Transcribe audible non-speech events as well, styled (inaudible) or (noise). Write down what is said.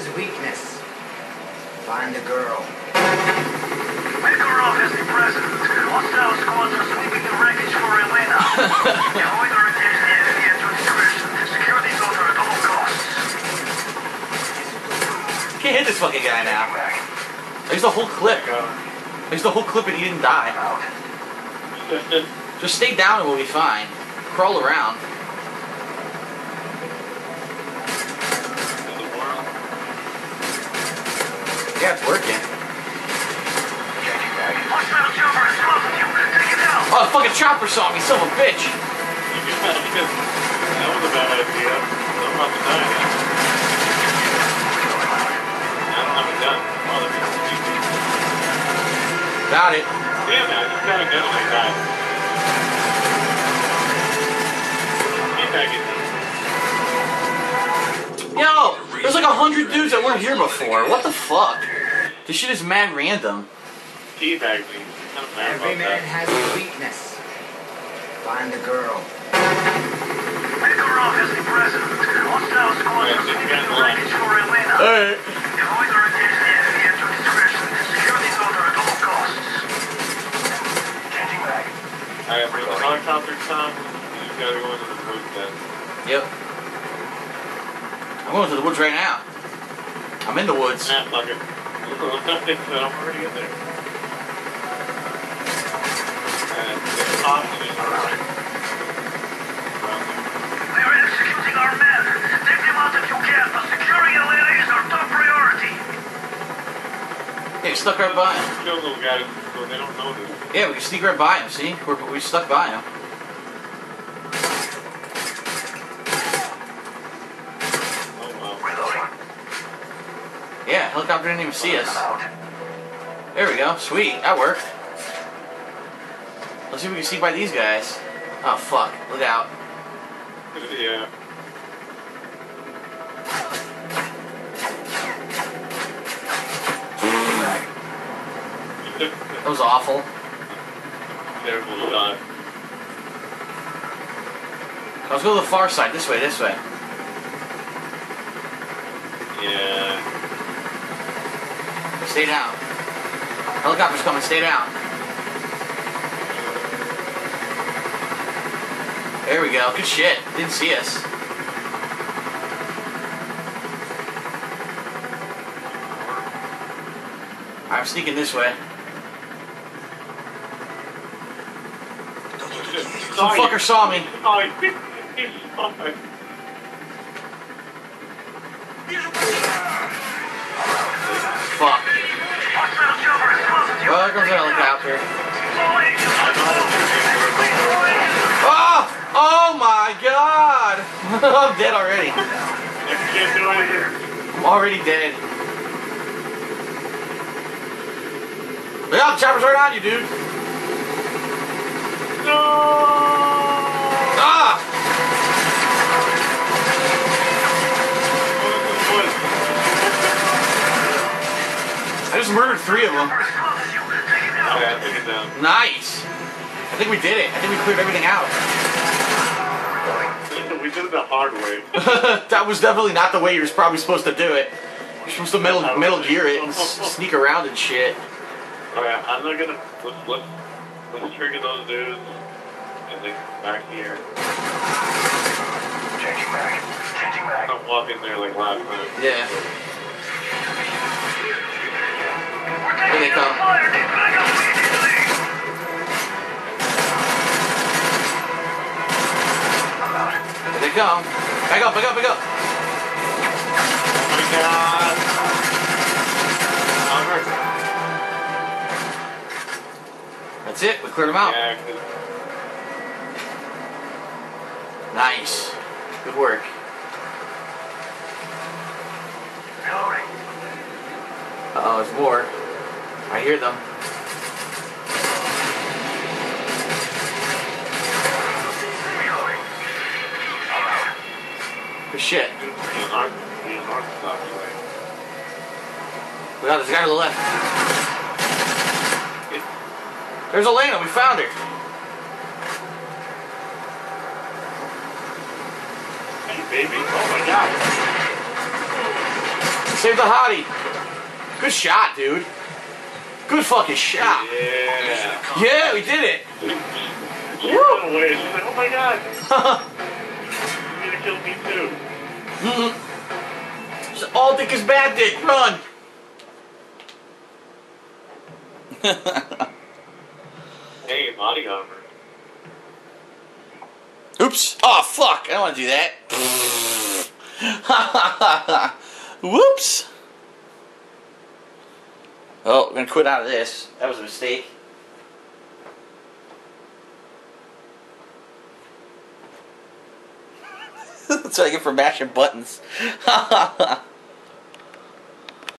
his weakness. Find the girl. Makarov is the president. Hostile squads are sweeping the wreckage for Elena. (laughs) Avoid or engage the enemy at your discretion. Secure the daughter at all costs. Can't hit this fucking guy now. There's the whole clip. There's the whole clip and he didn't die. (laughs) Just stay down and we'll be fine. Crawl around. Yeah, it's working. Hostile chopper is close to you. Take it down. Oh, the fucking chopper saw me, son of a bitch. that was a bad idea. I'm about to die now. I don't have a gun. Oh, that'd be stupid. Got it. Damn it, I just got a gun and I died. Teabag it. Yo, there's like a hundred dudes that weren't here before. What the fuck? This shit is mad random. Teabag me. I'm mad Every man that. has a weakness. Find the girl. Makarov is the president. Hostile squads are sweeping the wreckage for Elena. Alright. Avoid or engage the enemy at your discretion. Secure the daughter at all costs. Changing back. Alright, when the helicopter comes, you gotta go into the woods then. Yep. I'm going to the woods right now. I'm in the woods. Nah, fuck it. I'm already in there. And the hostages are right around there. We are executing our men. Take them out if you can, but securing Elena is our top priority. Yeah, we stuck right by him. Kill those guys so they don't notice. Yeah, we can sneak right by him, see? We're, we stuck by him. Oh well. Reloading. Yeah, helicopter didn't even see us. There we go. Sweet. That worked. Let's see if we can see by these guys. Oh, fuck. Look out. Yeah. That was awful. Terrible shot. Let's go to the far side. This way, this way. Yeah. Stay down. Helicopter's coming. Stay down. There we go. Good shit. Didn't see us. I'm sneaking this way. Some fucker saw me. He, he saw me. Fuck. There goes the helicopter. Oh! Oh my god! (laughs) I'm dead already. You can't do anything. I'm already dead. Yeah, the chopper's right on you, dude. No! Ah! I just murdered three of them. Nice. I think we did it. I think we cleared everything out. we did it the hard way. (laughs) that was definitely not the way you're probably supposed to do it. You're supposed to metal, metal gear it and s- (laughs) sneak around and shit. Oh, Alright, I'm not gonna. Let's, let's, let's trigger those dudes. And then back here. Changing back. Changing back. Don't walk in there like last time. Yeah. We're Here they come. They come. Back up, back up, back up. Oh my god! That's it. We cleared them out. Yeah, Nice. Good work. Uh oh, there's more. I hear them. Reloading. I'm out. Good shit. he's on, he's on stop anyway. We got this guy to the left. There's Elena. We found her. Hey, baby. Oh my god. Save the hottie. Good shot, dude. Good fucking shot. Yeah. Yeah, we did it. She ran away. She's like, oh my god, (laughs) you're gonna kill me too. (laughs) All dick is bad dick. Run. (laughs) Hey, body armor. Oops. Oh, fuck. I don't want to do that. (laughs) Whoops. Oh, we're going to quit out of this. That was a mistake. (laughs) That's what I get for mashing buttons. (laughs)